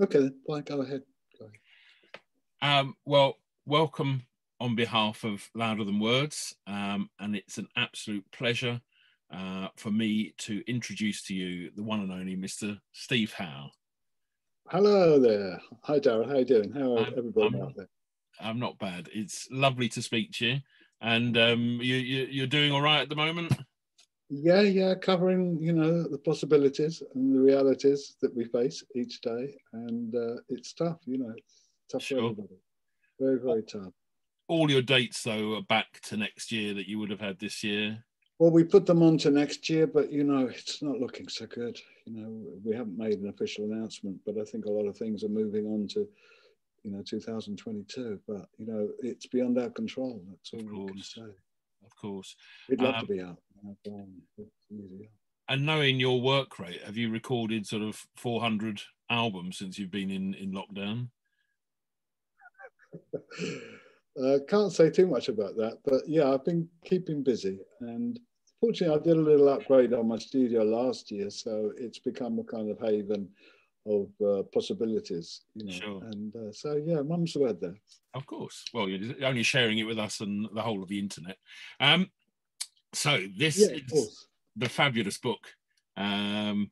Okay, then. Fine, go ahead. Go ahead. Um, well, welcome on behalf of Louder Than Words, um, and it's an absolute pleasure uh, for me to introduce to you the one and only Mr. Steve Howe. Hello there. Hi, Darren. How are you doing? How are I'm, everybody I'm, out there? I'm not bad. It's lovely to speak to you. And um, you, you, you're doing all right at the moment? Yeah, yeah, covering you know the possibilities and the realities that we face each day, and uh, it's tough. You know, it's tough sure. for everybody. Very, very tough. All your dates though are back to next year that you would have had this year. Well, we put them on to next year, but you know, it's not looking so good. You know, we haven't made an official announcement, but I think a lot of things are moving on to, you know, 2022. But you know, it's beyond our control. That's all we can say. Of course, we'd love um, to be out. And knowing your work rate, have you recorded sort of 400 albums since you've been in in lockdown? Uh, can't say too much about that, but yeah, I've been keeping busy. And fortunately, I did a little upgrade on my studio last year, so it's become a kind of haven of uh, possibilities. You know? Sure. And uh, so, yeah, mum's the word there. Of course. Well, you're only sharing it with us and the whole of the internet. Um, so this yeah, is the fabulous book. Um,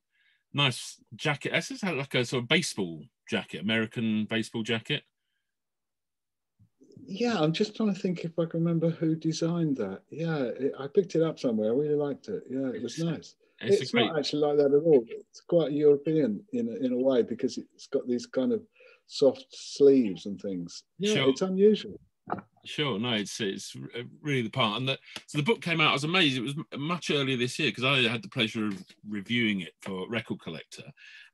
nice jacket. This is like a sort of baseball jacket, American baseball jacket yeah, I'm just trying to think if I can remember who designed that. Yeah, it, I picked it up somewhere. I really liked it. Yeah, it was nice. It's, it's not actually like that at all. It's quite European in a, in a way because it's got these kind of soft sleeves and things. Yeah, sure. it's unusual. Sure, no, it's it's uh, really the part, and that so the book came out. I was amazed. It was much earlier this year because I had the pleasure of reviewing it for Record Collector,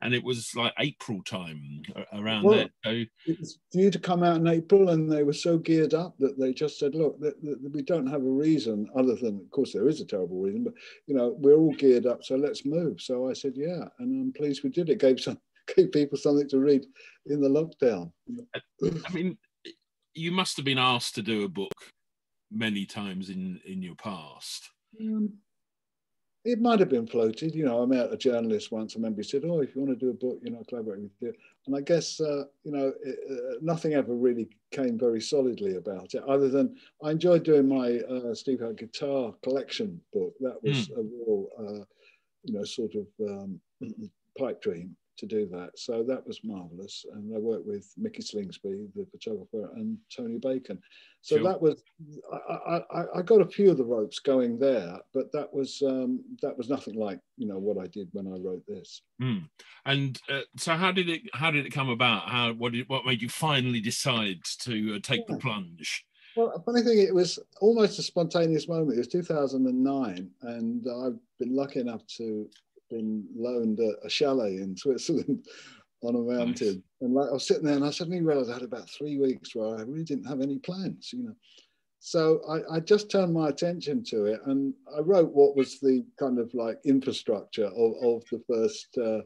and it was like April time around well, So it was due to come out in April, and they were so geared up that they just said, "Look, that, that we don't have a reason other than, of course, there is a terrible reason, but you know, we're all geared up, so let's move." So I said, "Yeah," and I'm pleased we did. It gave some gave people something to read in the lockdown. I mean you must have been asked to do a book many times in in your past. Um, it might have been floated. You know, I met a journalist once. I remember he said, "Oh, if you want to do a book, you know, collaborate with you." And I guess uh, you know, it, uh, nothing ever really came very solidly about it, other than I enjoyed doing my uh, Steve Howe guitar collection book. That was mm. a real, uh, you know, sort of um, pipe dream to do that. So that was marvelous. And I worked with Miki Slingsby, the photographer, and Tony Bacon. So sure. that was I, I, I, got a few of the ropes going there, but that was um, that was nothing like you know what I did when I wrote this. Mm. And uh, so how did it how did it come about? How what did, what made you finally decide to uh, take yeah. the plunge? Well, funny thing, it was almost a spontaneous moment. It was 2009, and I've been lucky enough to been loaned a, a chalet in Switzerland on a mountain. Nice. And like I was sitting there and I suddenly realized I had about three weeks where I really didn't have any plans, you know. So I, I, just turned my attention to it and I wrote what was the kind of like infrastructure of, of the first uh,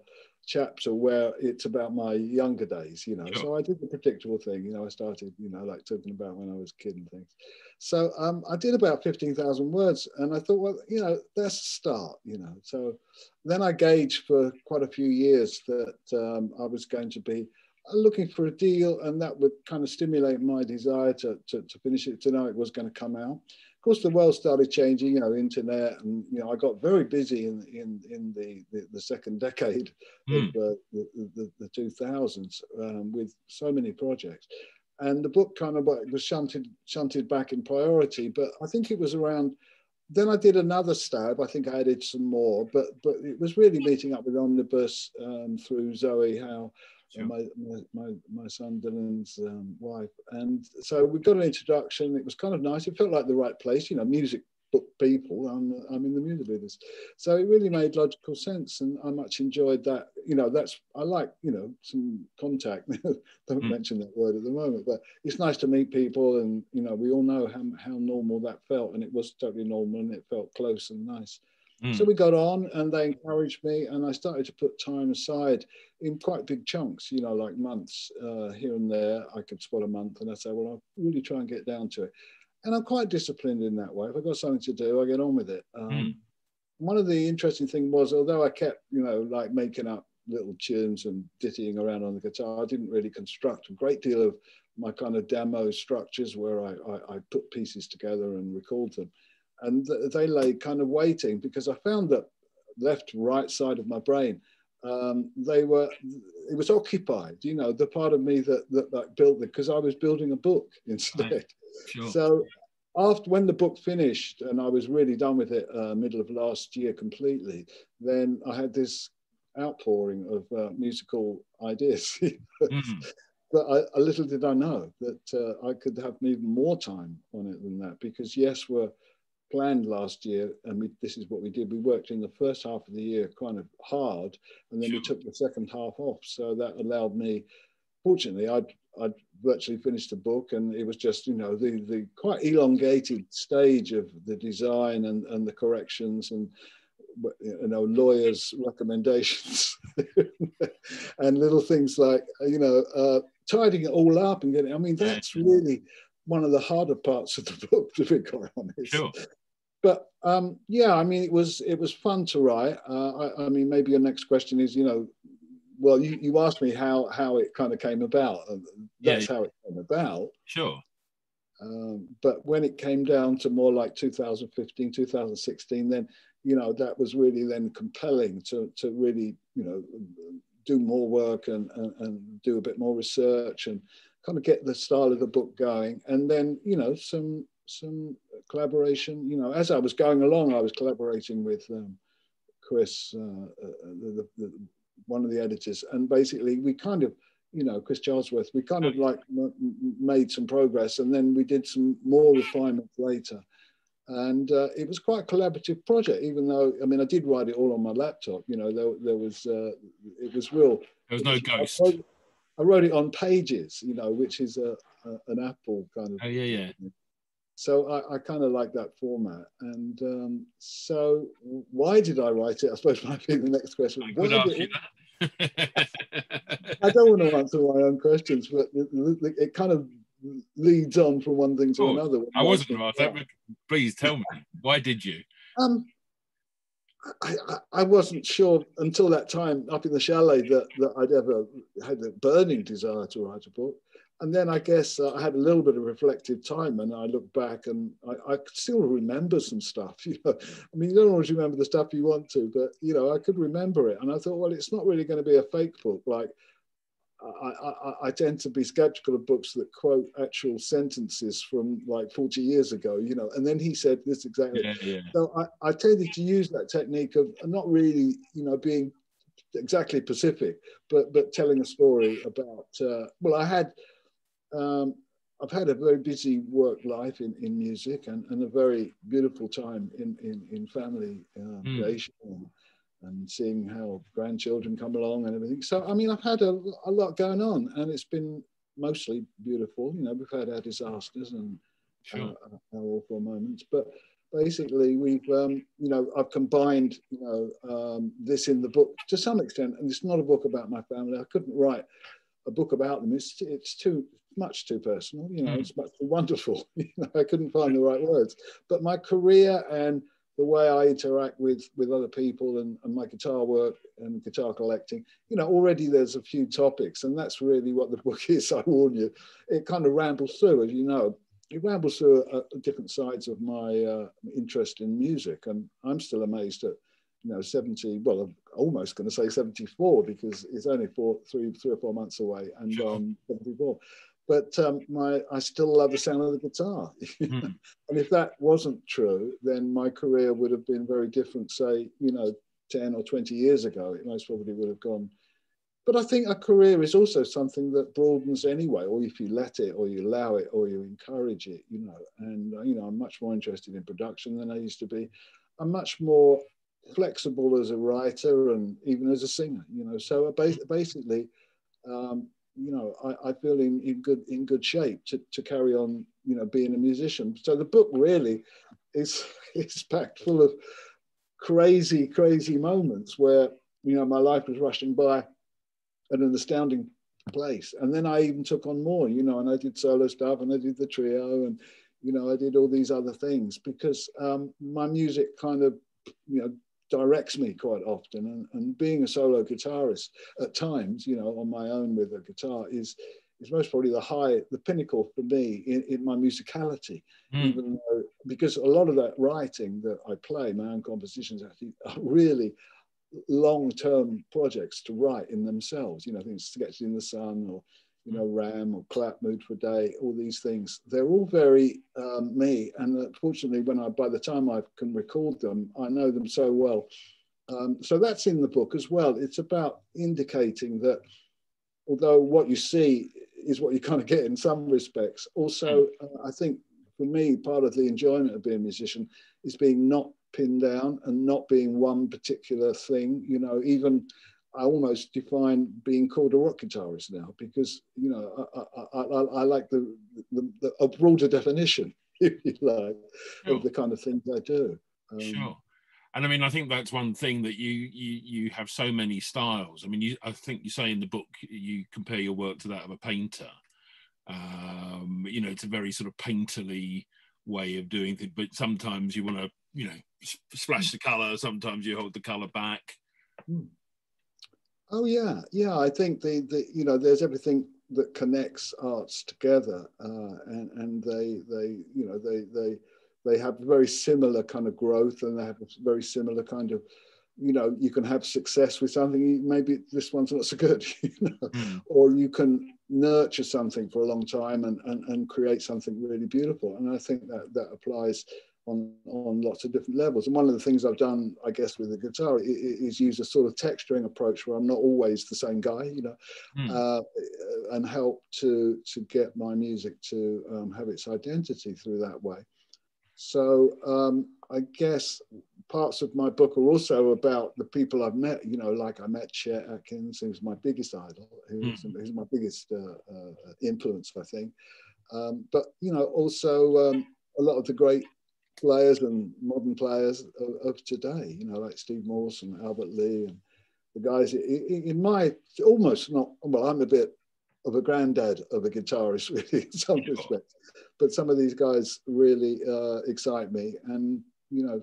chapter where it's about my younger days, you know. Sure. So I did the predictable thing, you know, I started, you know, like talking about when I was a kid and things. So um, I did about 15,000 words and I thought, well, you know, that's a start, you know. So then I gauged for quite a few years that um, I was going to be looking for a deal and that would kind of stimulate my desire to, to, to finish it, to know it was going to come out course, the world started changing. You know, internet, and you know, I got very busy in in in the the, the second decade mm. of uh, the, the, the 2000s um, with so many projects, and the book kind of was shunted shunted back in priority. But I think it was around. Then I did another stab. I think I added some more, but but it was really meeting up with Omnibus um, through Zoe Howe sure. my, my, my, my, son Dylan's um, wife. And so we got an introduction. It was kind of nice. It felt like the right place, you know, music book people. I'm, I'm in the music business. So it really made logical sense. And I much enjoyed that. You know, that's, I like, you know, some contact. Don't mm. mention that word at the moment, but it's nice to meet people. And, you know, we all know how, how normal that felt. And it was totally normal and it felt close and nice. Mm. So we got on and they encouraged me, and I started to put time aside in quite big chunks, you know, like months uh, here and there. I could spot a month, and I say, well, I'll really try and get down to it. And I'm quite disciplined in that way. If I've got something to do, I get on with it. Um, mm. One of the interesting things was, although I kept, you know, like making up little tunes and dittying around on the guitar. I didn't really construct a great deal of my kind of demo structures where I, I, I put pieces together and record them. And they lay kind of waiting because I found that left, right side of my brain, um, they were, it was occupied, you know, the part of me that, that, that built it, because I was building a book instead. Right. Sure. So after when the book finished and I was really done with it, uh, middle of last year completely, then I had this outpouring of uh, musical ideas. mm-hmm. But I, a little did I know that uh, I could have even more time on it than that because yes, we're planned last year, and we, this is what we did. We worked in the first half of the year kind of hard, and then sure. we took the second half off. So that allowed me, fortunately, I'd, I'd virtually finished the book, and it was just, you know, the, the quite elongated stage of the design and, and the corrections and you know lawyers recommendations and little things like you know uh, tidying it all up and getting i mean that's really one of the harder parts of the book to be quite honest sure but um, yeah, I mean, it was it was fun to write. Uh, I, I, mean, maybe your next question is, you know, well, you, you asked me how how it kind of came about. That's yeah, how it came about. Sure. Um, but when it came down to more like 2015, 2016, then you know that was really then compelling to to really you know do more work and, and, and do a bit more research and kind of get the style of the book going. And then you know some some collaboration. You know, as I was going along, I was collaborating with um, Chris, uh, uh, the, the, the, one of the editors, and basically we kind of, you know, Chris Charlesworth, we kind of like made some progress, and then we did some more refinements later. And uh, it was quite a collaborative project, even though I mean I did write it all on my laptop. You know, there, there was uh, it was real. There was no ghost. I wrote, I wrote, it on Pages, you know, which is a, a an Apple kind of. Oh yeah, yeah so I, I kind of like that format. And um, so why did I write it? I suppose might be the next question. I, it, I don't want to answer my own questions, but it, it, kind of leads on from one thing to oh, another. I wasn't going to ask that, but please tell me, why did you? Um, I, I, wasn't sure until that time up in the chalet that, that I'd ever had a burning desire to write a book and then I guess uh, I had a little bit of reflective time, and I look back and I, I still remember some stuff. You know, I mean, you don't always remember the stuff you want to, but you know, I could remember it, and I thought, well, it's not really going to be a fake book. Like, I, I, I, tend to be skeptical of books that quote actual sentences from like 40 years ago, you know. And then he said this exactly. Yeah, yeah. So I, I tended to use that technique of not really, you know, being exactly Pacific, but but telling a story about. Uh, well, I had um, I've had a very busy work life in, in music and, and a very beautiful time in, in, in family uh, mm. creation and, and, seeing how grandchildren come along and everything. So, I mean, I've had a, a lot going on and it's been mostly beautiful. You know, we've had our disasters and sure. our, our, awful moments, but basically we've, um, you know, I've combined, you know, um, this in the book to some extent, and it's not a book about my family. I couldn't write a book about them. It's, it's too much too personal. You know, mm. it's much too wonderful. you know, I couldn't find the right words. But my career and the way I interact with with other people and, and my guitar work and guitar collecting, you know, already there's a few topics, and that's really what the book is. I warn you, it kind of rambles through, as you know. It rambles through uh, different sides of my uh, interest in music, and I'm still amazed at you know 70 well i'm almost going to say 74 because it's only four three three or four months away and um 74 but um, my I still love the sound of the guitar. mm. And if that wasn't true, then my career would have been very different. Say, you know, ten or twenty years ago, it most probably would have gone. But I think a career is also something that broadens anyway, or if you let it, or you allow it, or you encourage it, you know. And uh, you know, I'm much more interested in production than I used to be. I'm much more flexible as a writer and even as a singer, you know. So basically, um, you know, I, I feel in, in good in good shape to, to carry on, you know, being a musician. So the book really is is packed full of crazy, crazy moments where, you know, my life was rushing by at an astounding place. And then I even took on more, you know, and I did solo stuff and I did the trio and, you know, I did all these other things because um, my music kind of, you know, directs me quite often. And, and being a solo guitarist at times, you know, on my own with a guitar is is most probably the high, the pinnacle for me in, in my musicality. Mm. Even though, because a lot of that writing that I play, my own compositions, actually are really long-term projects to write in themselves. You know, things sketched in the sun or you know, Ram or Clap, Mood for Day, all these things. They're all very um, me. And fortunately, when I, by the time I can record them, I know them so well. Um, so that's in the book as well. It's about indicating that although what you see is what you kind of get in some respects, also, uh, I think for me, part of the enjoyment of being a musician is being not pinned down and not being one particular thing. You know, even I almost define being called a rock guitarist now because you know I, I, I, I like the, the, the, a broader definition, if you like, sure. of the kind of things I do. Um, sure. And I mean, I think that's one thing that you you you have so many styles. I mean, you I think you say in the book you compare your work to that of a painter. Um, you know, it's a very sort of painterly way of doing things, but sometimes you want to, you know, splash the color. Sometimes you hold the color back. Mm. Oh yeah, yeah. I think the, the you know there's everything that connects arts together, uh, and and they they you know they they they have very similar kind of growth, and they have a very similar kind of you know you can have success with something maybe this one's not so good you know? mm. or you can nurture something for a long time and, and and create something really beautiful and i think that that applies on, on lots of different levels. And one of the things I've done, I guess, with the guitar is, use a sort of texturing approach where I'm not always the same guy, you know, mm. uh, and help to to get my music to um, have its identity through that way. So um, I guess parts of my book are also about the people I've met. You know, like I met Chet Atkins, who's my biggest idol, who's, mm. who's my biggest uh, uh, influence, I think. Um, but you know, also um, a lot of the great players and modern players of, of, today, you know, like Steve Morse and Albert Lee and the guys in my almost not, well, I'm a bit of a granddad of a guitarist, really, in some respects, but some of these guys really uh, excite me. And, you know,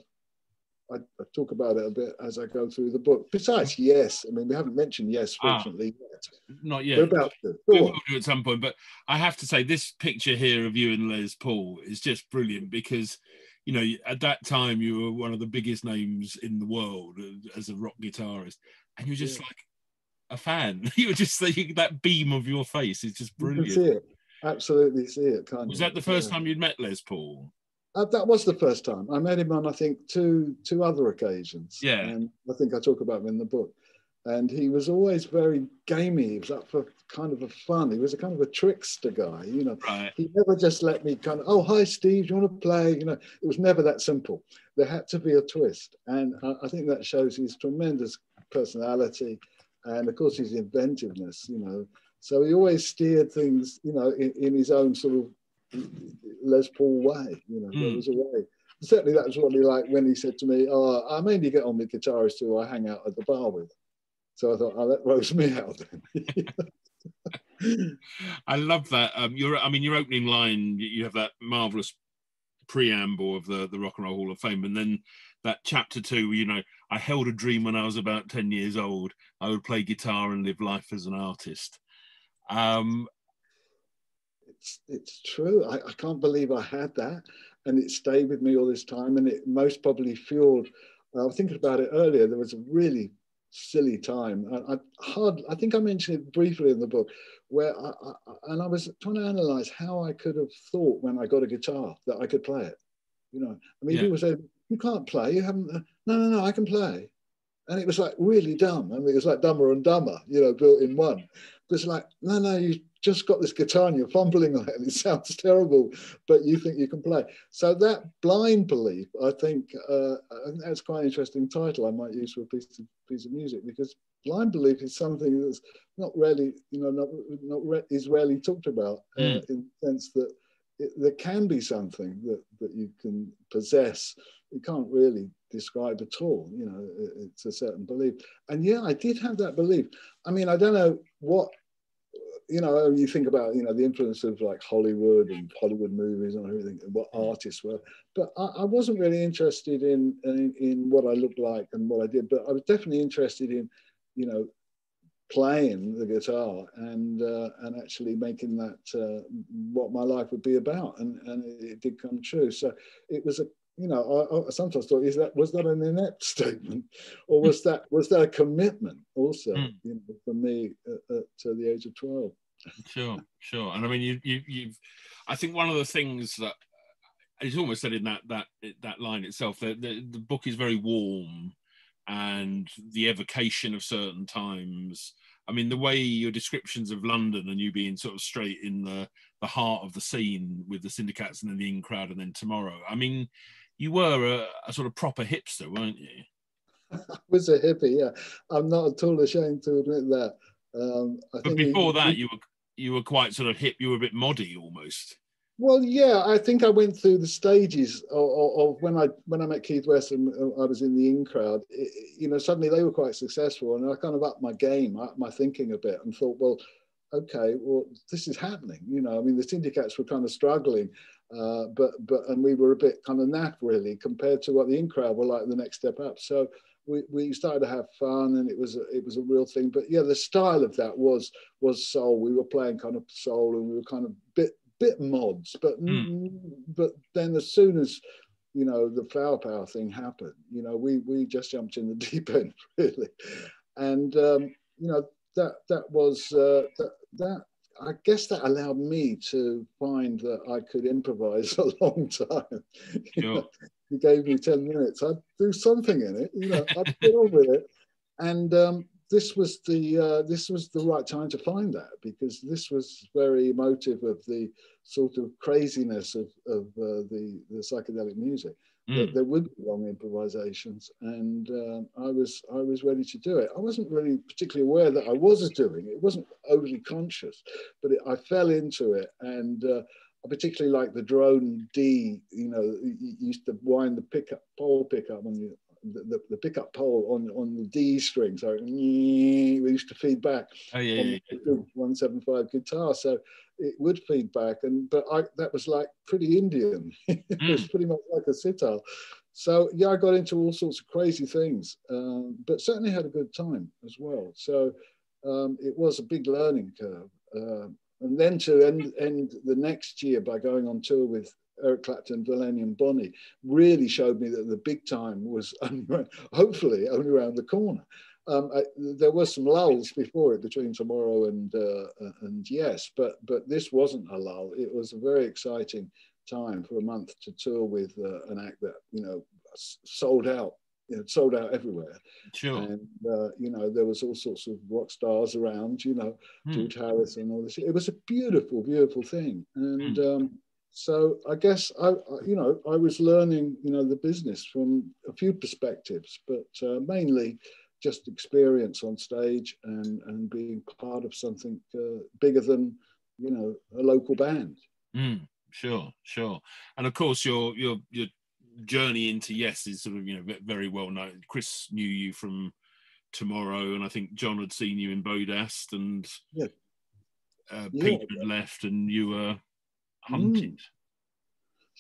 I, I, talk about it a bit as I go through the book. Besides, yes, I mean, we haven't mentioned yes, fortunately, ah, yet. Not yet. We're about to. We will do at some point. But I have to say, this picture here of you and Les Paul is just brilliant because you know, at that time you were one of the biggest names in the world as a rock guitarist, and you're just yeah. like a fan. you were just like that beam of your face is just brilliant. You see it, absolutely see it. Was you? that the first yeah. time you'd met Les Paul? Uh, that was the first time. I met him on, I think, two two other occasions. Yeah, and I think I talk about him in the book and he was always very gamey. He was up for kind of a fun. He was a kind of a trickster guy, you know. Right. He never just let me kind of, oh hi Steve, you want to play? You know, it was never that simple. There had to be a twist, and I, think that shows his tremendous personality, and of course his inventiveness. You know, so he always steered things, you know, in, in his own sort of Les Paul way. You know, mm. there hmm. was a way certainly that was what he liked when he said to me, "Oh, I mainly get on with guitarists who I hang out at the bar with." So I thought, I'll let Rose me out then. I love that. Um, you're, I mean, your opening line, you have that marvelous preamble of the, the Rock and Roll Hall of Fame, and then that chapter two, you know, I held a dream when I was about 10 years old. I would play guitar and live life as an artist. Um, it's, it's true. I, I can't believe I had that. And it stayed with me all this time. And it most probably fueled. I was thinking about it earlier. There was a really silly time. I, I, hard, I think I mentioned it briefly in the book, where I, I, and I was trying to analyze how I could have thought when I got a guitar that I could play it. You know, I mean, yeah. people say you can't play. You haven't. Uh, no, no, no. I can play, and it was like really dumb. I mean, it was like dumber and dumber. You know, built in one. It's like, no, no, you just got this guitar and you're fumbling on it and it sounds terrible, but you think you can play. So that blind belief, I think, uh, that's quite an interesting title I might use for a piece of, piece of music because blind belief is something that's not really, you know, not, not re- is rarely talked about mm. uh, in the sense that it, there can be something that, that you can possess. You can't really describe at all. You know, it, it's a certain belief. And yeah, I did have that belief. I mean, I don't know what you know, you think about you know the influence of like Hollywood and Hollywood movies and everything, and what artists were. But I, I wasn't really interested in, in, in what I looked like and what I did. But I was definitely interested in, you know, playing the guitar and uh, and actually making that uh, what my life would be about, and and it, did come true. So it was a you know I, I, sometimes thought is that was that an inept statement, or was that was that a commitment also mm. you know, for me at, at the age of twelve. Sure, sure, and I mean you you you've I think one of the things that it's almost said in that that that line itself that the, the book is very warm and the evocation of certain times. I mean, the way your descriptions of London and you being sort of straight in the, the heart of the scene with the syndicats and then the in crowd and then tomorrow. I mean, you were a, a sort of proper hipster, weren't you? I was a hippie, yeah. I'm not at all ashamed to admit that. Um, but before that, you were you were quite sort of hip. You were a bit moddy almost. Well, yeah, I think I went through the stages of, of, when I when I met Keith West and I was in the in crowd. It, you know, suddenly they were quite successful, and I kind of upped my game, upped my thinking a bit, and thought, well, okay, well, this is happening. You know, I mean, the syndicats were kind of struggling, uh, but but and we were a bit kind of naff really compared to what the in crowd were like the next step up. So we, we started to have fun and it was a, it was a real thing. But yeah, the style of that was was soul. We were playing kind of soul and we were kind of bit bit mods, but mm. but then as soon as you know the flower power thing happened, you know we we just jumped in the deep end really, and um, you know that that was uh, that that I guess that allowed me to find that I could improvise a long time. Sure. You gave me 10 minutes, I'd do something in it, you know, I'd get on with it. And um, this was the uh, this was the right time to find that because this was very emotive of the sort of craziness of, of uh, the, the psychedelic music. Mm. there would be long improvisations, and um, I was I was ready to do it. I wasn't really particularly aware that I was doing it. It wasn't overly conscious, but it, I fell into it, and uh, I particularly like the drone D. You know, you used to wind the pickup pole pickup on you the, the, pickup pole on on the D string. So we used to feed back oh, yeah, yeah, yeah. 175 guitar. So it would feed back. And but I that was like pretty Indian. it mm. was pretty much like a sitar. So yeah, I got into all sorts of crazy things, um, but certainly had a good time as well. So um, it was a big learning curve. Uh, and then to end, end the next year by going on tour with Eric Clapton, Delaney, and Bonnie really showed me that the big time was only, hopefully only around the corner. Um, I, there were some lulls before it between tomorrow and uh, and yes, but but this wasn't a lull. It was a very exciting time for a month to tour with uh, an act that you know sold out you know, sold out everywhere. Sure. And uh, you know, there was all sorts of rock stars around. You know, mm. George Harrison, all this. It was a beautiful, beautiful thing. And mm. um, so I guess I, you know, I was learning, you know, the business from a few perspectives, but uh, mainly just experience on stage and and being part of something uh, bigger than, you know, a local band. Mm, sure, sure, and of course you're you're your your journey into Yes is sort of you know very well known. Chris knew you from Tomorrow, and I think John had seen you in Bodast, and yeah. Uh, Pete yeah. had left, and you were hunted? Mm.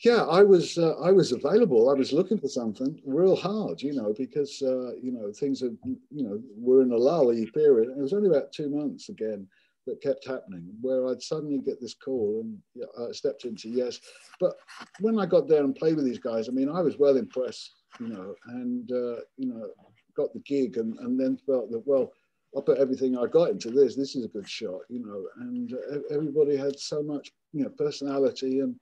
Yeah, I was uh, I was available. I was looking for something real hard, you know, because uh, you know things are you know we're in a lully period. It was only about two months again that kept happening where I'd suddenly get this call and you know, I stepped into yes. But when I got there and played with these guys, I mean, I was well impressed, you know, and uh, you know got the gig and, and then felt that well I'll put everything I got into this. This is a good shot, you know. And uh, everybody had so much, you know, personality and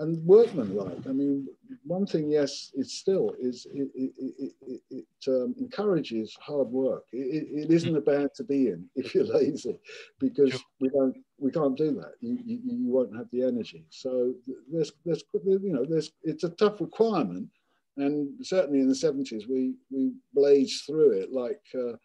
and workmanlike. I mean, one thing, yes, it still is. It, it, it, it um, encourages hard work. It, isn't a bad to be in if you're lazy, because sure. we don't, we can't do that. You, you, you won't have the energy. So there's, there's, you know, there's, it's a tough requirement, and certainly in the 70s we we blazed through it like. Uh,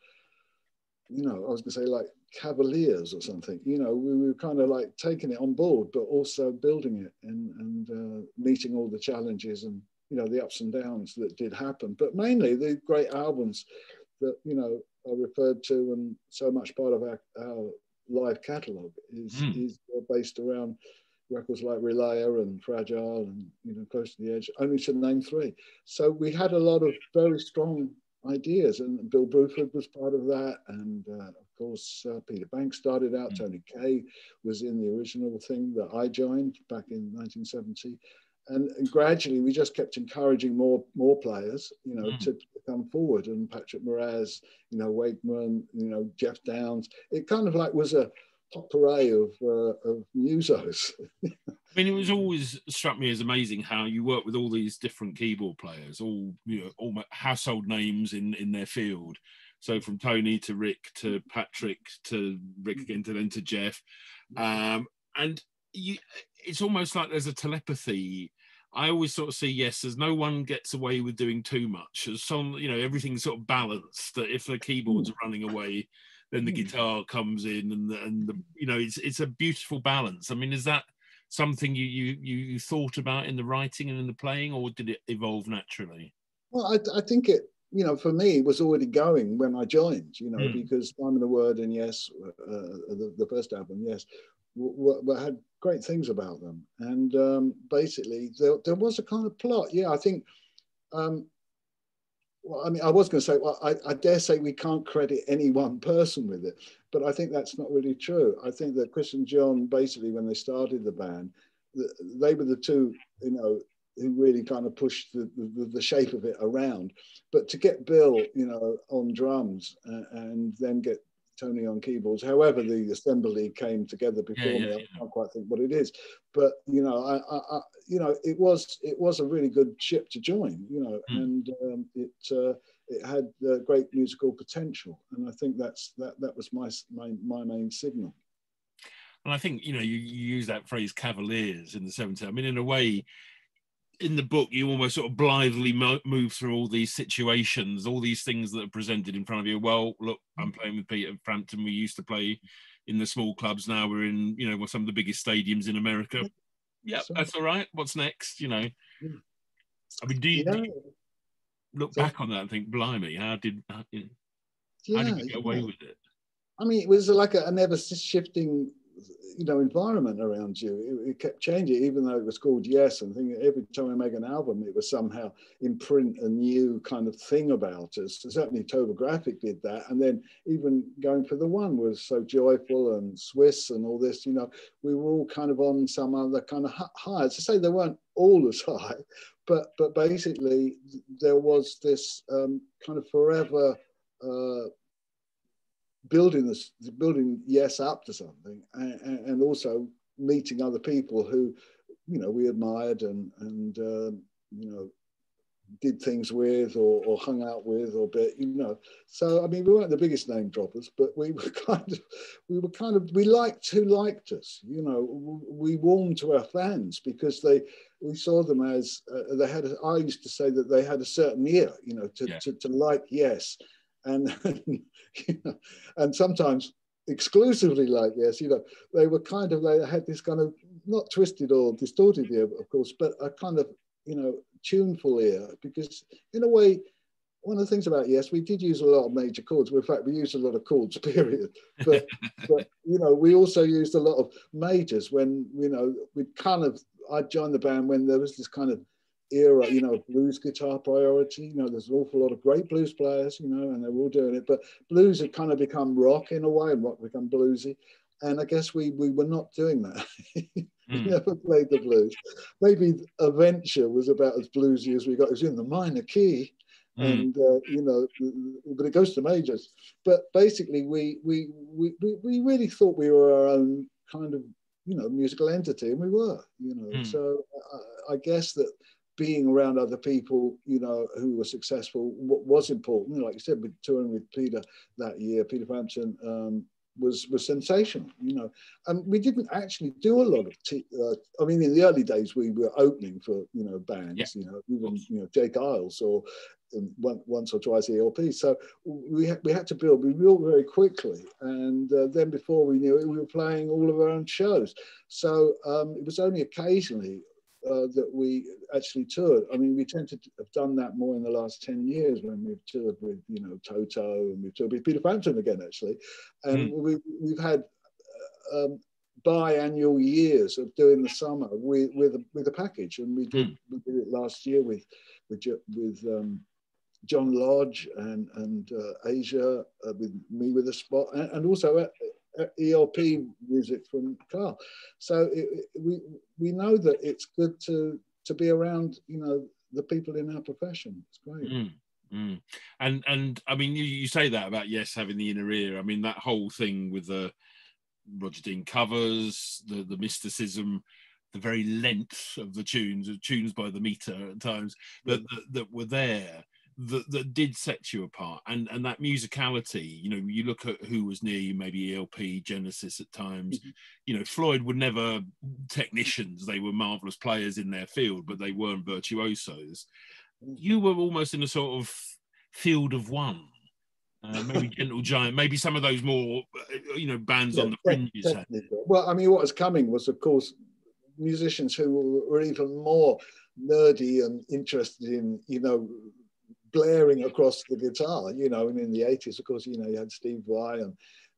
you know, I was going to say like cavaliers or something. You know, we were kind of like taking it on board, but also building it and, and uh, meeting all the challenges and, you know, the ups and downs that did happen. But mainly the great albums that, you know, are referred to and so much part of our, our live catalogue is mm. is based around records like Relayer and Fragile and you know Close to the Edge, only to name three. So we had a lot of very strong ideas, and Bill Bruford was part of that, and uh, of course uh, Peter Banks started out. Mm. Tony Kaye was in the original thing that I joined back in 1970. And, and gradually, we just kept encouraging more more players, you know, mm. to, to come forward. And Patrick Moraz, you know, Wakeman, you know, Geoff Downes. It kind of like was a potpourri of uh, of musos. I mean, it was always struck me as amazing how you work with all these different keyboard players, all you know, all household names in in their field. So from Tony to Rick to Patrick to Rick again to then to Geoff, um, and you, it's almost like there's a telepathy. I always sort of see yes, as no one gets away with doing too much. As some, you know, everything's sort of balanced. That if the keyboards are running away, then the hmm. guitar comes in and the, and the, you know it's it's a beautiful balance i mean is that something you you you thought about in the writing and in the playing or did it evolve naturally well i, I think it you know for me was already going when i joined you know mm. because Time and a Word and yes uh, the, the first album yes w- w- had great things about them and um, basically there, there was a kind of plot yeah i think um, well, I mean, I was going to say, well, I, I, dare say we can't credit any one person with it, but I think that's not really true. I think that Chris and John, basically, when they started the band, they were the two, you know, who really kind of pushed the, the, the shape of it around. But to get Bill, you know, on drums uh, and then get Tony on keyboards. However, the assembly came together before yeah, yeah, me. I can't quite think what it is, but you know, I, I, I, you know, it was it was a really good ship to join. You know, mm. and um, it uh, it had uh, great musical potential, and I think that's that that was my my my main signal. And I think you know you, you use that phrase "cavaliers" in the '70s. I mean, in a way, in the book you almost sort of blithely mo- move through all these situations all these things that are presented in front of you. Well look i'm mm. playing with peter frampton. We used to play in the small clubs. Now we're in you know some of the biggest stadiums in america. Yeah that's all right. What's next you know? I mean do you, yeah. do you look so, back on that and think blimey how did how, you know, yeah, how did we get away with it? I mean it was like a, a never shifting you know environment around you. It, it, kept changing, even though it was called Yes. And every time I make an album, it was somehow imprint a new kind of thing about us. Certainly Topographic did that, and then even going for the one was so joyful and Swiss and all this. You know, we were all kind of on some other kind of high. To say they weren't all as high, but but basically there was this um, kind of forever. Uh, building this, building yes up to something, and, and also meeting other people who, you know, we admired and and uh, you know did things with or, or hung out with or bit you know. So i mean we weren't the biggest name droppers but we were kind of we were kind of we liked who liked us you know. We warmed to our fans because they we saw them as uh, they had a, i used to say that they had a certain ear you know to, yeah. to, to like yes and you know, and sometimes exclusively like yes, you know, they were kind of they had this kind of not twisted or distorted ear, of course, but a kind of you know tuneful ear because in a way. One of the things about yes, we did use a lot of major chords. In fact, we used a lot of chords. Period. But, but you know, we also used a lot of majors when you know we kind of. I joined the band when there was this kind of era, you know, blues guitar priority. You know, there's an awful lot of great blues players, you know, and they're all doing it. But blues had kind of become rock in a way, and rock become bluesy. And I guess we we were not doing that. we mm. never played the blues. Maybe Adventure was about as bluesy as we got. It was in the minor key. Mm. And uh, you know, but it goes to majors. But basically, we, we we we really thought we were our own kind of you know musical entity, and we were. You know, mm. so I, I guess that being around other people, you know, who were successful was important. Like you said, with touring with Peter that year, Peter Frampton um, was was sensational, you know. And we didn't actually do a lot of. T- uh, I mean, in the early days, we were opening for you know bands, yeah. you know, even you know Jake Isles or um, once or twice ELP. So we had, we had to build. We built very quickly, and uh, then before we knew it, we were playing all of our own shows. So um, it was only occasionally uh, that we actually toured. I mean, we tend to have done that more in the last 10 years when we've toured with, you know, Toto and we've toured with Peter Frampton again, actually. And mm. we, we've had um, biannual years of doing the summer with with a, with a package, and we did mm. we did it last year with with with um, John Lodge and and uh, Asia uh, with me with a spot, and, and also uh, uh ELP music from Carl. So it, we we know that it's good to to be around, you know, the people in our profession. It's great. Mm. Mm. And and I mean, you, you say that about yes having the inner ear. I mean, that whole thing with the Roger Dean covers, the the mysticism, the very length of the tunes, the tunes by the meter at times that that, that were there. That, that did set you apart and and that musicality you know you look at who was near you maybe elp genesis at times mm-hmm. you know floyd were never technicians they were marvelous players in their field but they weren't virtuosos mm. you were almost in a sort of field of one uh, maybe Gentle Giant, maybe some of those more, uh, you know, bands yeah, on the fringes. Well, I mean, what was coming was, of course, musicians who were even more nerdy and interested in, you know, blaring across the guitar, you know, and in the 80s, of course, you know, you had Steve Vai and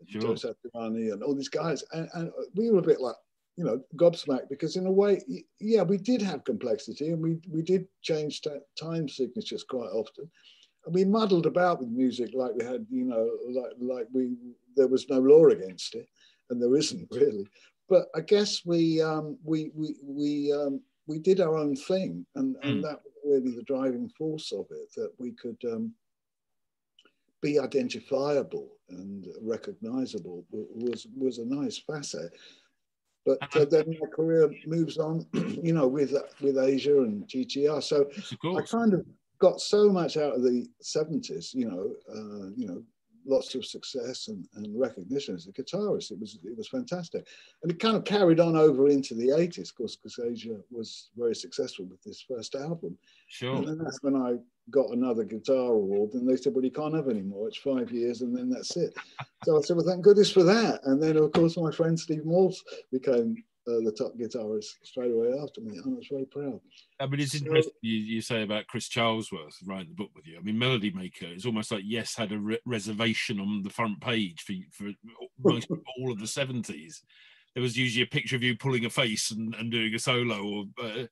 sure. Joe Satriani and all these guys. And, and we were a bit like, you know, gobsmacked because in a way, yeah, we did have complexity and we, we did change time signatures quite often And we muddled about with music like we had, you know, like like we there was no law against it, and there isn't really. But I guess we um, we we we um, we did our own thing, and and mm. that really the driving force of it that we could um, be identifiable and recognizable was was a nice facet. But uh, then my career moves on, you know, with with Asia and GTR. So I kind of got so much out of the 70s, you know, uh, you know, lots of success and, and recognition as a guitarist. It was it was fantastic, and it kind of carried on over into the 80s, of course, because Asia was very successful with this first album. Sure. And then that's when I got another guitar award, and they said, "Well, you can't have any more. It's five years, and then that's it." so I said, "Well, thank goodness for that." And then, of course, my friend Steve Morse became uh, the top guitarist straight away after me. and I was very proud. I mean, it's so, interesting you, you, say about Chris Charlesworth writing the book with you. I mean, Melody Maker is almost like Yes had a re- reservation on the front page for, for most all of the 70s. There was usually a picture of you pulling a face and, and doing a solo or. Uh,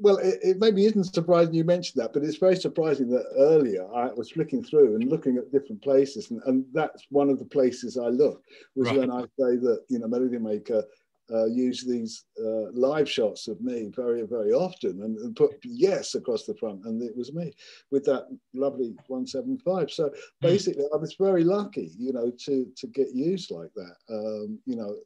well, it, it, maybe isn't surprising you mentioned that, but it's very surprising that earlier I was flicking through and looking at different places, and, and that's one of the places I look was right. when I say that you know Melody Maker uh, use these uh, live shots of me very, very often and, and, put yes across the front. And it was me with that lovely 175. So hmm. basically, I was very lucky, you know, to, to get used like that. Um, you know,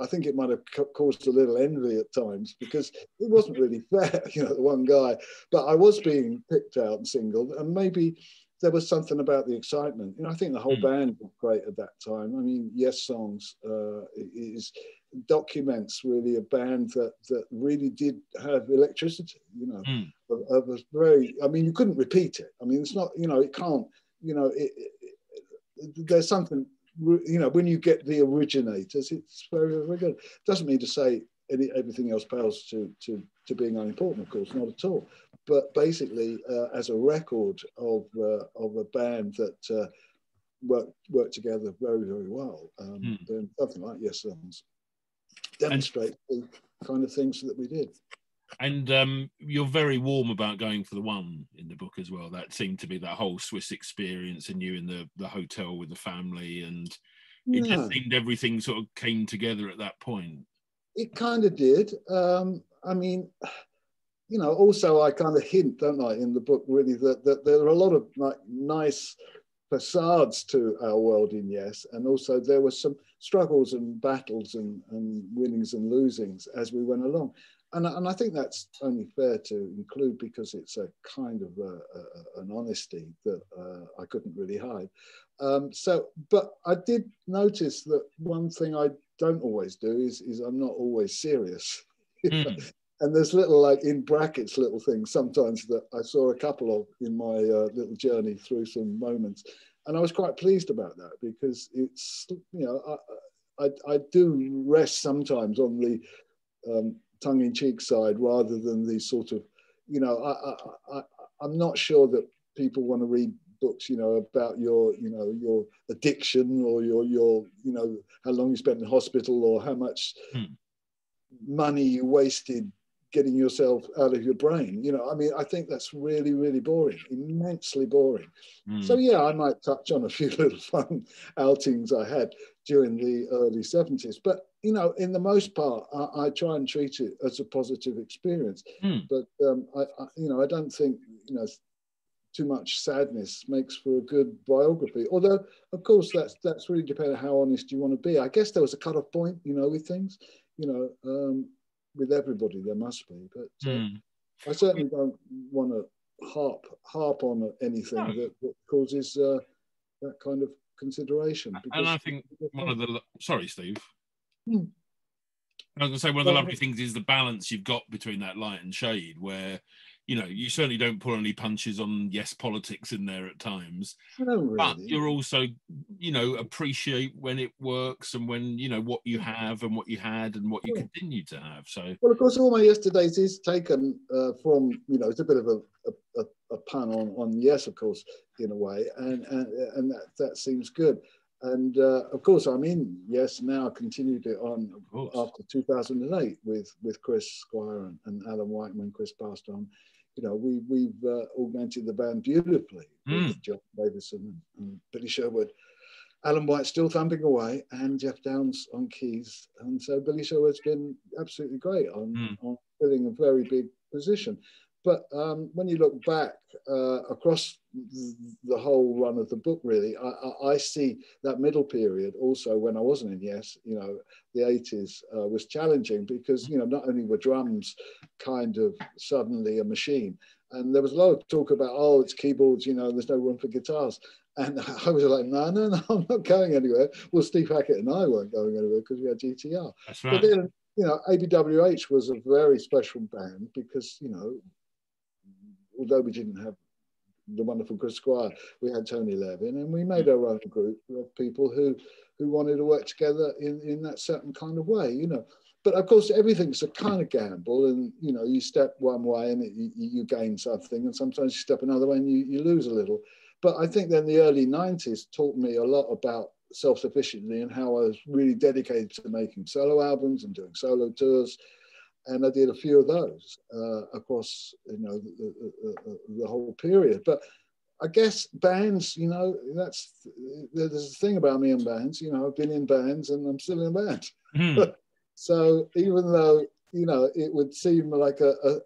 I think it might have caused a little envy at times because it wasn't really fair, you know, the one guy. But I was being picked out and singled, and maybe there was something about the excitement. You know, I think the whole mm. band was great at that time. I mean, Yessongs uh, is documents really a band that that really did have electricity. You know, mm. of, a very. I mean, you couldn't repeat it. I mean, it's not. You know, it can't. You know, it, it, it, there's something. You know, when you get the originators, it's very very good. Doesn't mean to say any, everything else pales to to to being unimportant. Of course, not at all but basically uh, as a record of uh, of a band that uh, worked worked together very very well. Um, mm. Doing something like Yessongs demonstrate and, the kind of things that we did. And um, you're very warm about going for the one in the book as well. That seemed to be that whole Swiss experience, and you in the the hotel with the family, and it yeah. just seemed everything sort of came together at that point. It kind of did. Um, I mean, you know, also I kind of hint, don't I, in the book really that, that there are a lot of like nice facades to our world in Yes, and also there were some struggles and battles and, and winnings and losings as we went along. And, and I think that's only fair to include because it's a kind of a, a, an honesty that uh, I couldn't really hide. Um, so, but I did notice that one thing I don't always do is, is I'm not always serious. Mm and there's little like in brackets little things sometimes that I saw a couple of in my uh, little journey through some moments, and I was quite pleased about that because it's you know I I, I do rest sometimes on the um, tongue-in-cheek side rather than the sort of you know I, I, I I'm not sure that people want to read books, you know, about your, you know, your addiction or your, your, you know, how long you spent in hospital or how much hmm. money you wasted getting yourself out of your brain. You know, I mean, I think that's really, really boring, immensely boring. Mm. So yeah, I might touch on a few little fun outings I had during the early 70s. But you know, in the most part, I, I try and treat it as a positive experience. Mm. But um, I, I, you know, I don't think you know too much sadness makes for a good biography. Although, of course, that's that's really depending on how honest you want to be. I guess there was a cut-off point, you know, with things. You know, um, with everybody there must be, but uh, mm. I certainly don't want to harp harp on anything no. that, that, causes uh, that kind of consideration. And I think one of the sorry, Steve. Hmm. I was going to say one of the lovely things is the balance you've got between that light and shade, where you know, you certainly don't pull any punches on yes politics in there at times. Really. But you're also, you know, appreciate when it works and when you know what you have and what you had and what you yeah. continue to have. So well, of course, all my yesterdays is taken uh, from you know, it's a bit of a, a, a pun on on yes, of course, in a way, and and and that that seems good. And uh, of course, I'm in Yes now. Continued it on after 2008 with with Chris Squire and, and Alan White when Chris passed on you know, we, we've uh, augmented the band beautifully mm. with Jon Davison and, and, Billy Sherwood. Alan White still thumping away and Geoff Downes on keys. And so Billy Sherwood's been absolutely great on, mm. on filling a very big position. But um, when you look back uh, across the whole run of the book, really, I, I, I, see that middle period also when I wasn't in Yes, you know, the 80s uh, was challenging because, you know, not only were drums kind of suddenly a machine, and there was a lot of talk about, oh, it's keyboards, you know, there's no room for guitars. And I was like, no, no, no, I'm not going anywhere. Well, Steve Hackett and I weren't going anywhere because we had GTR. That's right. But then, you know, ABWH was a very special band because, you know, although we didn't have the wonderful Chris Squire, we had Tony Levin, and we made our own group of people who who wanted to work together in in that certain kind of way, you know. But of course, everything's a kind of gamble, and you know, you step one way and it, you, you, gain something, and sometimes you step another way and you, you lose a little. But I think then the early '90s taught me a lot about self-sufficiency and how I was really dedicated to making solo albums and doing solo tours and I did a few of those uh, across you know the, the, the, whole period. But I guess bands, you know, that's there's a thing about me and bands. You know, I've been in bands and I'm still in a band. Mm. so even though you know it would seem like a, a,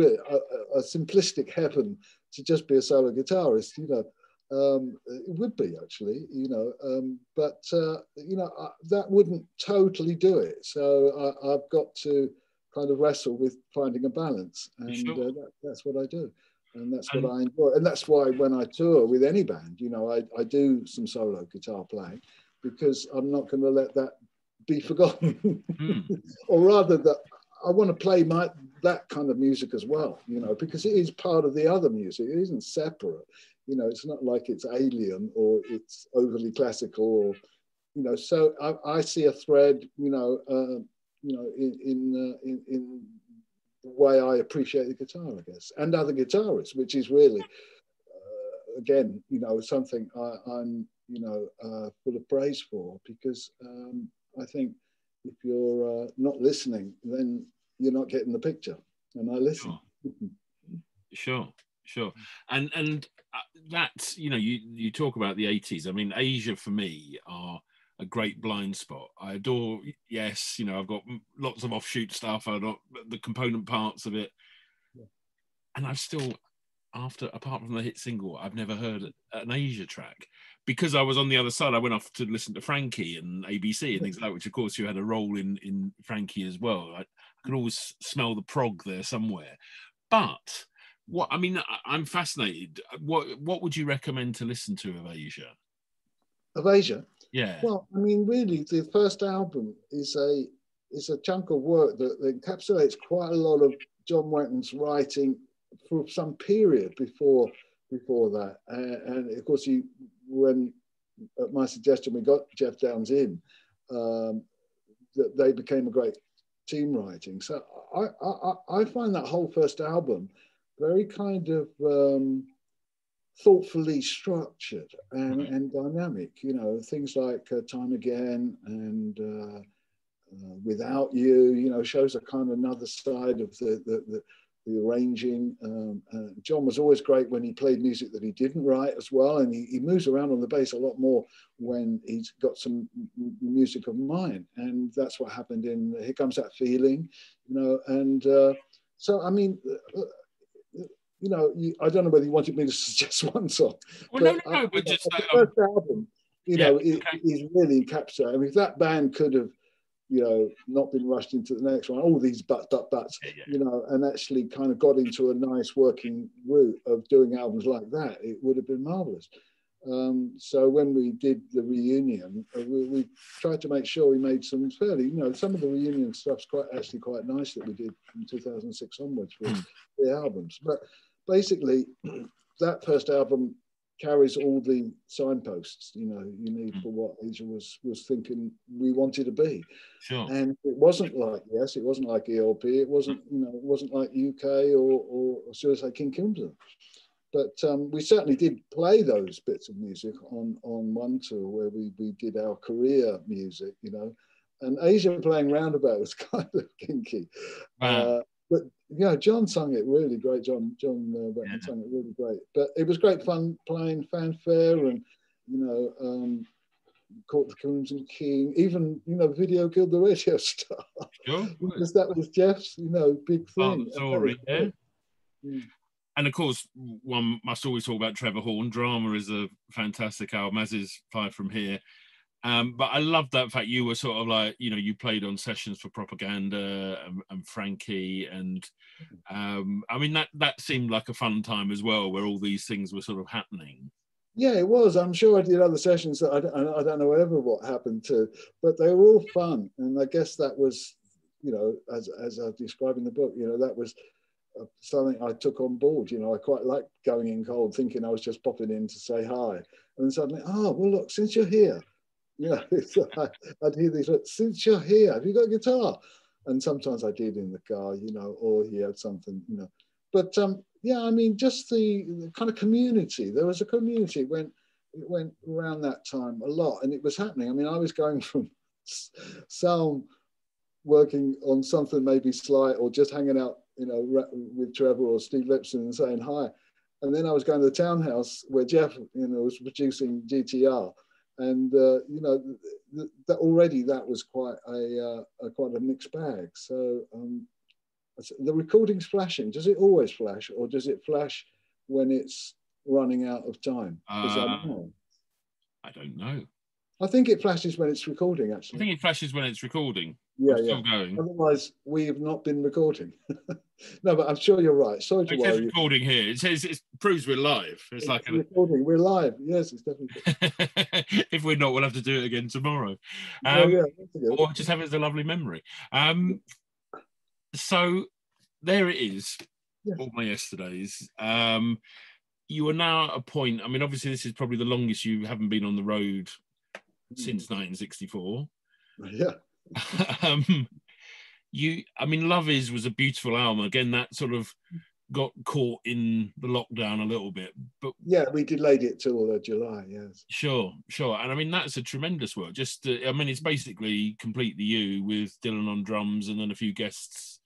a, a simplistic heaven to just be a solo guitarist, you know. Um, it would be actually, you know, um, but uh, you know uh, that wouldn't totally do it. So I, have got to kind of wrestle with finding a balance, and sure. uh, that, that's what I do, and that's what I enjoy, and that's why when I tour with any band, you know, I, I do some solo guitar playing because I'm not going to let that be forgotten, mm. or rather that I want to play my that kind of music as well, you know, because it is part of the other music. It isn't separate you know, it's not like it's alien or it's overly classical or, you know, so I, I see a thread, you know, uh, you know, in in, uh, in, in the way I appreciate the guitar, I guess, and other guitarists, which is really, uh, again, you know, something I, am you know, uh, full of praise for because um, I think if you're uh, not listening, then you're not getting the picture, and I listen. Sure, sure, sure. and and Uh, that's you know you you talk about the 80s i mean asia for me are a great blind spot. I adore yes you know i've got lots of offshoot stuff. I got the component parts of it. Yeah. and i've still after apart from the hit single i've never heard an asia track. Because i was on the other side i went off to listen to frankie and abc and things like that which of course you had a role in in frankie as well. I, I could always smell the prog there somewhere. But what I mean, I'm fascinated. What what would you recommend to listen to of Asia? Of Asia? Yeah. Well, I mean, really, the first album is a is a chunk of work that, that encapsulates quite a lot of John Wetton's writing for some period before before that. Uh, and of course, you when at my suggestion we got Geoff Downes in, um, that they became a great team writing. So I, I, I find that whole first album very kind of um, thoughtfully structured and, and dynamic. You know, things like uh, Time Again and uh, uh, Without You, you know, shows a kind of another side of the, the, the, the arranging. Um, uh, John was always great when he played music that he didn't write as well. And he, he moves around on the bass a lot more when he's got some music of mine. And that's what happened in Here Comes That Feeling, you know, and uh, so, I mean, uh, you know, you, I don't know whether you wanted me to suggest one song. Well, no, no, no, but just the um, first album, you yeah, know, okay. is really encapsulated. I mean, if that band could have, you know, not been rushed into the next one, all these but, but, buts, yeah, yeah. you know, and actually kind of got into a nice working route of doing albums like that, it would have been marvelous. Um, so when we did the reunion, uh, we, we, tried to make sure we made some fairly, you know, some of the reunion stuff's quite actually quite nice that we did from 2006 onwards with hmm. the albums. But basically, that first album carries all the signposts you know you need hmm. for what Asia was was thinking we wanted to be. Sure. And it wasn't like yes, it wasn't like ELP. It wasn't you know it wasn't like UK or or, or Suicide King Crimson. But um, we certainly did play those bits of music on on one tour where we we did our career music, you know. And Asia playing roundabout was kind of kinky. Wow. Uh, but yeah, John sung it really great. John John uh, yeah. sung it really great. But it was great fun playing fanfare and you know um, caught the Crimson King. Even you know, video killed the radio star. Sure. because that was Geoff's you know big thing. Oh, sorry. Yeah. Mm. And of course, one must always talk about Trevor Horn. Drama is a fantastic album, as is Fly from Here. Um, but I love that fact you were sort of like, you know, you played on sessions for propaganda and, and Frankie, and um, I mean that that seemed like a fun time as well, where all these things were sort of happening. Yeah, it was. I'm sure I did other sessions that I don't, I don't know ever what happened to, but they were all fun, and I guess that was, you know, as as I described in the book, you know, that was uh, something I took on board. You know, I quite liked going in cold, thinking I was just popping in to say hi, and then suddenly, oh well, look, since you're here you know, I'd hear these, since you're here, have you got a guitar? And sometimes I did in the car, you know, or he had something, you know. But um, yeah, I mean, just the, the, kind of community. There was a community when it went around that time a lot, and it was happening. I mean, I was going from sound working on something maybe slight or just hanging out, you know, with Trevor or Steve Lipson and saying hi. And then I was going to the townhouse where Geoff, you know, was producing GTR and uh, you know that already that was quite a, uh, a, quite a mixed bag. So um, the recording's flashing. Does it always flash, or does it flash when it's running out of time? Uh. I don't know. I think it flashes when it's recording. Actually, I think it flashes when it's recording. Yeah, I'm yeah. Going. Otherwise, we have not been recording. no, but I'm sure you're right. Sorry to it worry. recording here. It says it proves we're live. It's, it's like a... recording. We're live. Yes, it's definitely. if we're not, we'll have to do it again tomorrow. Um, yeah, yeah, or just have it as a lovely memory. Um, so there it is. Yeah. All my yesterdays. Um, you are now at a point. I mean, obviously, this is probably the longest you haven't been on the road mm. since 1964. Yeah. um, you, I mean, Love Is was a beautiful album. Again, that sort of got caught in the lockdown a little bit, but yeah, we delayed it till uh, July. Yes, sure, sure. And I mean, that's a tremendous work. Just, uh, I mean, it's basically completely you with Dylan on drums and then a few guests.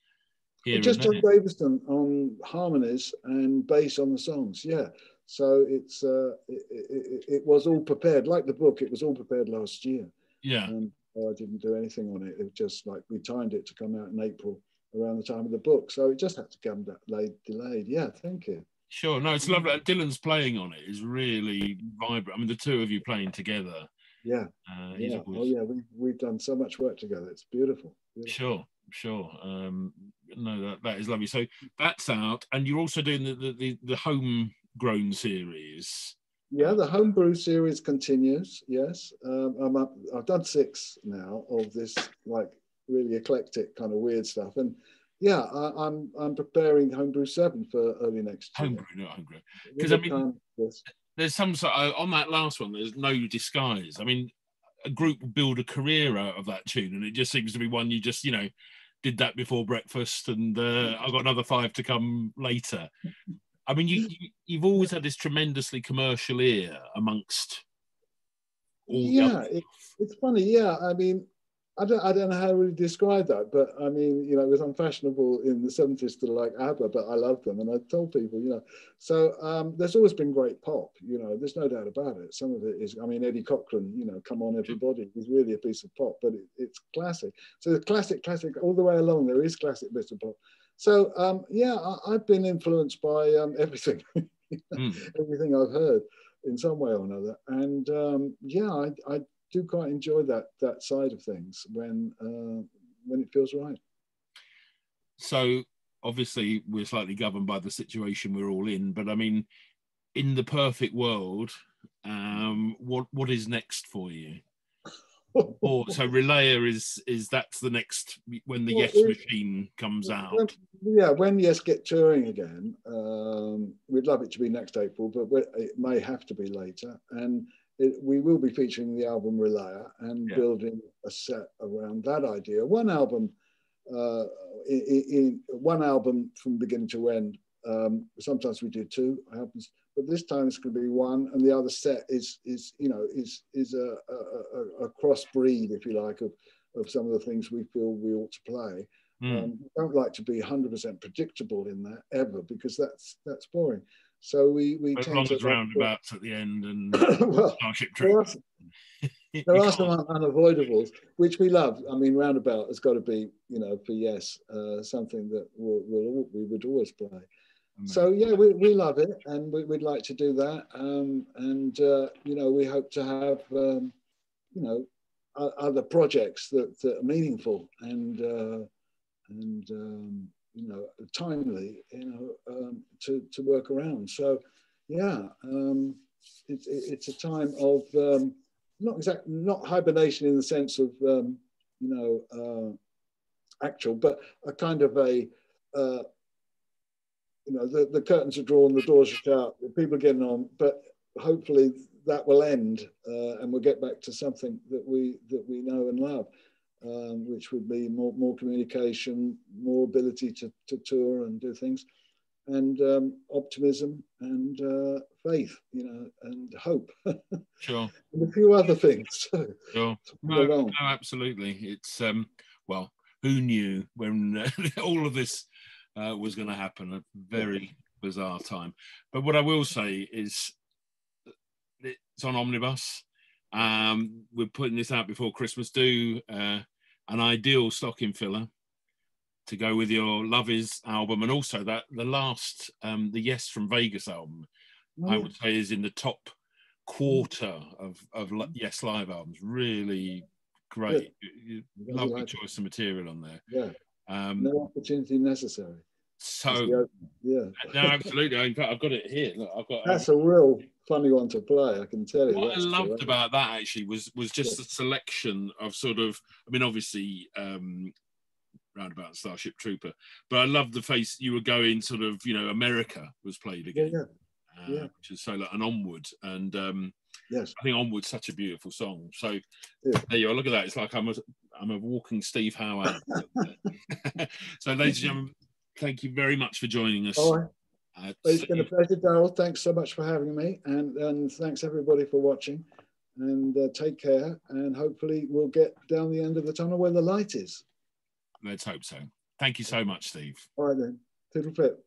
Here just Jon Davison on harmonies and bass on the songs. Yeah. So it's uh, it, it, it, was all prepared, like the book. It was all prepared last year. Yeah. I didn't do anything on it. It was just like we timed it to come out in April around the time of the book. So it just had to come delayed. delayed. Yeah, thank you. Sure. No, it's lovely. Dylan's playing on it is really vibrant. I mean, the two of you playing together. Yeah. Uh, yeah. Always... Oh, yeah. We've, we've done so much work together. It's beautiful. beautiful. Sure. Sure. Um, no, that, that is lovely. So that's out. And you're also doing the, the, the, the homegrown series. Yeah, the homebrew series continues. Yes, um, I'm up, I've done six now of this like really eclectic kind of weird stuff, and yeah, I, am I'm, I'm preparing homebrew seven for early next year. Homebrew, not homebrew, because I mean, yes. there's some sort of, on that last one. There's no disguise. I mean, a group will build a career out of that tune, and it just seems to be one you just you know did that before breakfast, and uh, I've got another five to come later. I mean, you, you have always had this tremendously commercial ear amongst all. Yeah, it, it's funny. Yeah, I mean, I don't, I don't know how to really describe that, but I mean, you know, it was unfashionable in the 70s to like ABBA, but I love them. And I told people, you know, so um, there's always been great pop, you know, there's no doubt about it. Some of it is, I mean, Eddie Cochran, you know, Come On Everybody is really a piece of pop, but it, it's classic. So the classic, classic, all the way along, there is classic bits of pop. So um, yeah, I, have been influenced by um, everything, mm. everything I've heard in some way or another. And um, yeah, I, I do quite enjoy that that side of things when uh, when it feels right. So obviously we're slightly governed by the situation we're all in, but I mean, in the perfect world, um, what what is next for you? Or so relayer is is that's the next when the well, yes machine comes out when, yeah when yes get touring again um, we'd love it to be next april but it may have to be later and it, we will be featuring the album Relayer and yeah. building a set around that idea. One album, uh, in, in, one album from beginning to end. Um, sometimes we do two albums, but this time it's going to be one, and the other set is is you know is is a, a, a crossbreed, if you like, of of some of the things we feel we ought to play. Mm. Um, don't like to be 100% predictable in that ever because that's that's boring. So we we as long as roundabouts at the end and well, Starship. There are, some unavoidables, which we love. I mean, roundabout has got to be, you know, for yes, uh, something that we'll, we'll, we would always play. So yeah, we, we love it, and we, would like to do that. Um, and uh, you know, we hope to have, um, you know, other projects that, that are meaningful and uh, and um, you know, timely, you know, um, to, to work around. So, yeah, um, it, it, it's a time of um, not exact, not hibernation in the sense of, um, you know, uh, actual, but a kind of a, uh, you know, the, the curtains are drawn, the doors are shut, people are getting on, but hopefully that will end uh, and we'll get back to something that we that we know and love um, which would be more, more communication, more ability to, to tour and do things, and um, optimism and uh, faith, you know, and hope. Sure. and a few other things. sure. No, no, absolutely. It's, um, well, who knew when uh, all of this uh, was going to happen? A very bizarre time. But what I will say is it's on Omnibus. Um, we're putting this out before Christmas. Do uh, an ideal stocking filler to go with your Love Is album, and also that the last, um, the Yes from Vegas album, oh. I would say is in the top quarter of of Yes live albums. Really great, yeah. lovely like choice it. of material on there. Yeah, um, no opportunity necessary. So yeah, no, absolutely. In fact, I've got it here. Look, I've got. That's um, a real funny one to play. I can tell you. What I loved about that actually was was just yeah. the selection of sort of. I mean, obviously, um, roundabout Starship Trooper, but I loved the face you were going. Sort of, you know, America was played again. Yeah, yeah. Uh, which is so like an onward and um yes i think onward's such a beautiful song so yeah. there you are look at that it's like i'm a i'm a walking steve howard so ladies and gentlemen thank you very much for joining us. Right. Uh, it's been a pleasure, Daryl. Thanks so much for having me, and and thanks everybody for watching. And uh, take care, and hopefully we'll get down the end of the tunnel where the light is. Let's hope so. Thank you so much, Steve. All right then. Toodle flip.